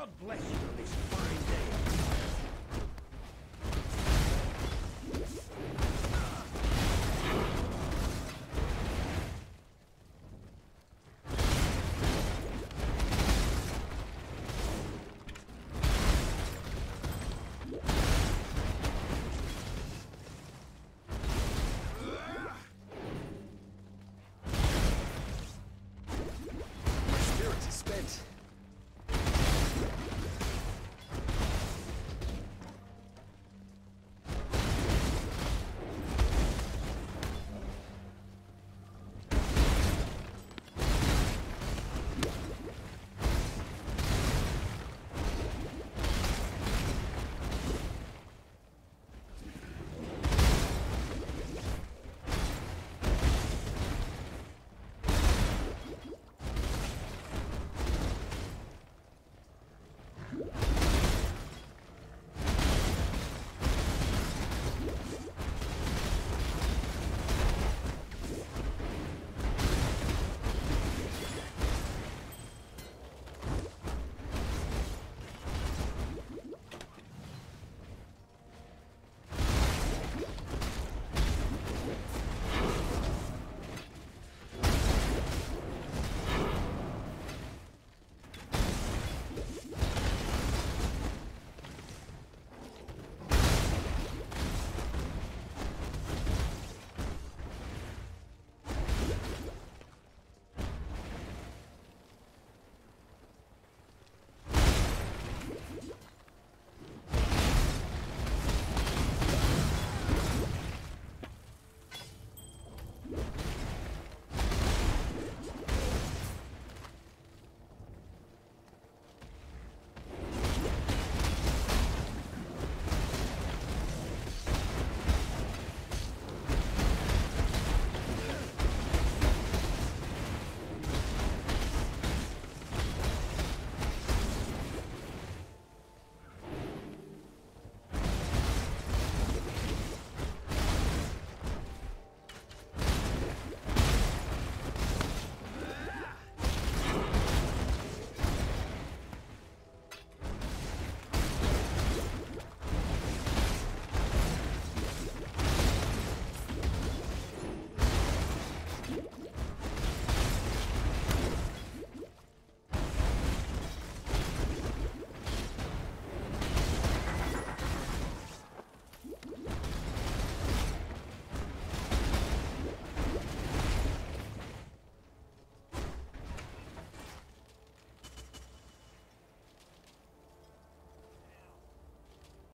God bless you on this